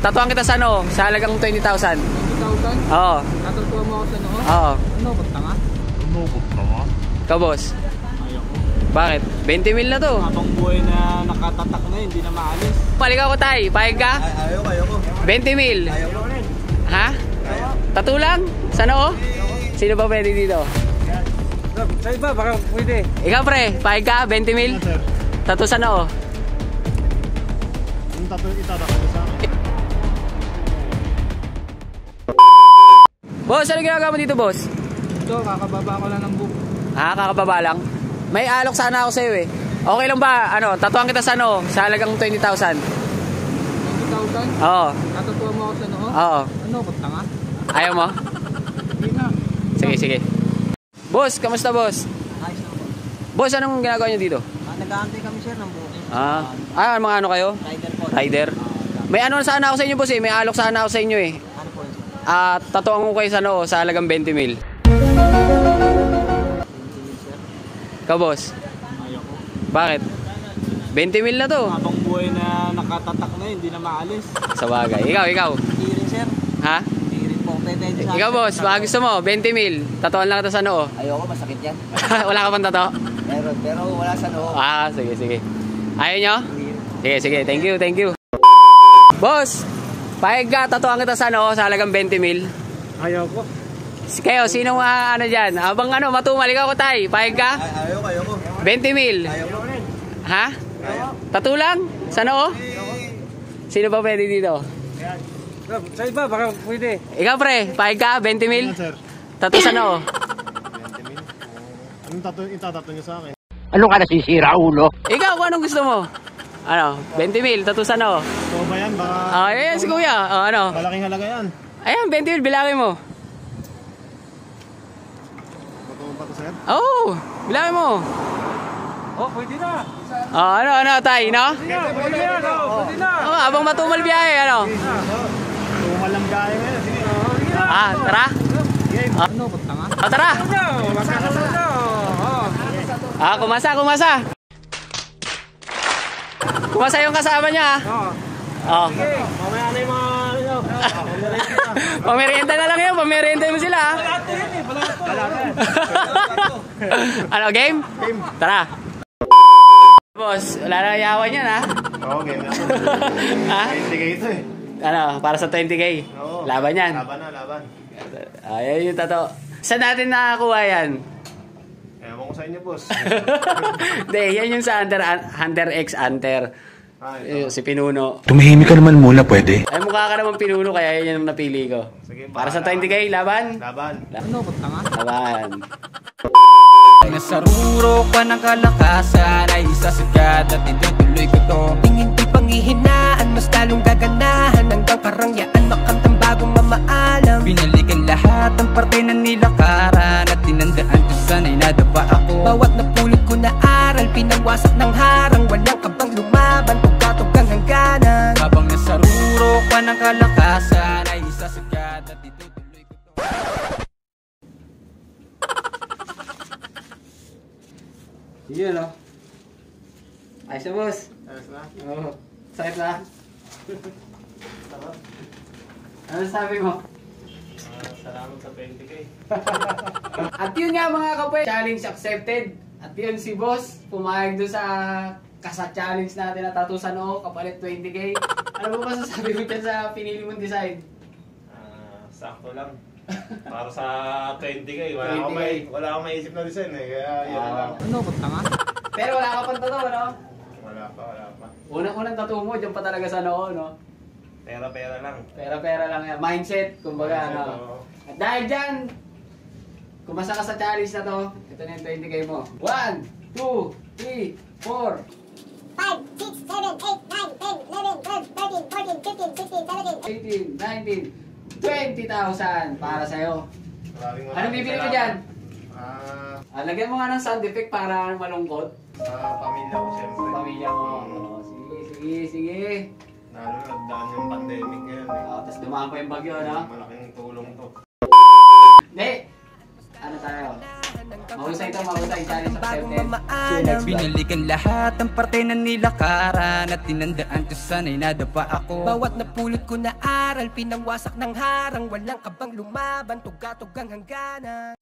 Tatuan kita sa ano, sa halagang 20,000. 20,000? Oo. Natutuwa mo ako sa noo? Oo. Ano, ba't tanga? Ikaw, boss. Ayaw ko. Bakit? 20 mil na to. Habang buhay na nakatatak na, hindi na maalis. Paligaw ko tay, payag ka? Ayaw, ayaw ko. 20 mil. Ayaw ko rin. Ha? Tattoo lang? Sa noo? Sino ba pwede dito? Sa iba, baka pwede. Ikaw pre, payag ka? 20 mil? Tattoo sa noo? Yung tattoo itatak ko sa akin. Boss, ano ginagawa mo dito, boss? Ito, kakababa ko lang ng book. Ah, kakababa lang. May alok sana ako sa'yo eh. Okay lang ba? Ano, tatuan kita sa ano, sa halagang 20,000. 20,000? Oo. Natutuwa mo ako sa noo? Oo. Ano, ba't tanga? Ayaw mo? Hindi na. Sige, sige. Boss, kamusta boss? Ayos na po. Boss, anong ginagawa niyo dito? Ah, nag-aantay kami sir ng booking. Ah, ah mga ano kayo? Rider po. Rider? May ano sana ako sa inyo boss eh. May alok sana ako sa inyo eh. Sir? Ah, tatuan ko kayo sa ano, sa halagang 20 mil. Ikaw boss? Ayaw ko. Bakit? 20 mil na to. Habang buhay na nakatatak na, hindi na maalis. Sa bagay. Ikaw, ikaw. Hindi rin sir. Ha? Hindi rin po. Pwede Ikaw boss, baka gusto mo, 20 mil. Tatuan lang kita sa noo. Ayoko, masakit yan. Wala ka pang tato? Meron, pero wala sa noo. Ah, sige, sige. Ayaw nyo? Sige, sige. Thank you, thank you. Boss, pahig ka, tatuan kita sa ano, sa halagang 20 mil. Ayaw ko. Si- Kayo, sino mga ano dyan? Abang ano, matumal, ikaw ko tay. Pahig ka? Ayaw ko, ayaw ko. 20 mil. Ayaw ko rin. Ha? Tattoo lang? Sa noo? Sino ba pwede dito? Sa iba, baka pwede. Ikaw pre, pahig ka, 20 mil? Ano? Tattoo sa noo? 20 mil. Anong tattoo itatato niyo sa akin? Ano ka nasisira, ulo? Ikaw, anong gusto mo? Ano, 20 mil, tattoo sa noo? So ba yan? Baka Ah, ayan si kuya. Ah, ano? malaking halaga yan. Ayan, 20 mil, bilangin mo. Totoo ba to, sir? Oo, oh, bilangin mo. Oh, pwede na. Oh, ano, ano, tay, no? Pwede na, oh, pwede na. Oh, abang matumal biyahe, ano? Tumalang gaya ngayon. Sige. Ah, tara. Ano? Oh, tara. Na. Oh. Ah, kumasa, kumasa. Kumasa yung kasama niya, Oh. ah. Oh. Mamaya na yung mga ano. Pamerienda na lang yun, pamerienda mo sila, ah. Ito yun eh. Ano, game? Tara. Boss, wala na yawan yan, ha? Oo, game na. ha? 20k ito eh. Ano, para sa 20k. Oo. Laban yan. Laban na, laban. Ayan yung tato. Saan natin nakakuha yan? Ko sa inyo, boss. Hindi, yan yung sa Hunter, Hunter X Hunter. Ah, Eh, ito. si Pinuno. Tumahimik ka naman muna, pwede? Ay, mukha ka naman Pinuno, kaya yan yung napili ko. Sige, Para sa bahala. 20k, laban? Laban. Ano, ba't tanga? Laban. Nasaruro ka ng kalakasan Ay isasagad at itutuloy ko to Tingin di panghihinaan Mas lalong gaganahan Hanggang karangyaan Makantang bagong mamaalam Binalikan lahat ng parte na ako Bawat napulot ko na aral Pinangwasak ng harang Walang kabang lumaban Pagkatog kang hangganan Habang nasaruro ka ng kalakasan Ay isasagad at itutuloy ko to Yun, no? Ayos na, boss. Ayos na. Oo. Sakit na. Ano sabi mo? Salamat sa 20k. At yun nga mga kapoy, challenge accepted. At yun si boss, pumayag doon sa kasa challenge natin na tattoo sa noo, kapalit 20k. Ano ba masasabi mo dyan sa pinili mong design? Ah, sakto lang. Para sa 20k, wala 20K. akong may wala akong maisip na design eh. Kaya yun Ah. lang. Ano, ba't tanga? Pero wala ka pang tattoo, no? Wala pa, wala pa. Unang-unang tattoo mo, dyan pa talaga sa noo, no? Pera-pera lang. Pera-pera lang yan. Mindset, kumbaga, Mindset, ano? oo. At dahil dyan, kumasa ka sa challenge na to, ito na yung 20k mo. 1, 2, 3, 4, 5, 6, 7, 8, 9, 10, 11, 12, 13, 14, 15, 16, 17, 18, 19, 20,000 para sa'yo. Maraming Ano maraming bibili mo dyan? Ah, Ah, lagyan mo nga ng sound effect para malungkot. sa pamilya ko siyempre. Pamilya mo. Oh, sige, sige, sige. Lalo na nagdaan yung pandemic ngayon eh. Oh, Tapos dumaan pa yung bagyo, no? Malaking tulong to. Hindi. Ano tayo? Mahusay to, mahusay. Challenge accepted. mamaalam Binalikan lahat ang parte na nilakaran At tinandaan ko sana'y nadapa ako Bawat napulot ko na aral Pinangwasak ng harang Walang kabang lumaban Tugatog ang hangganan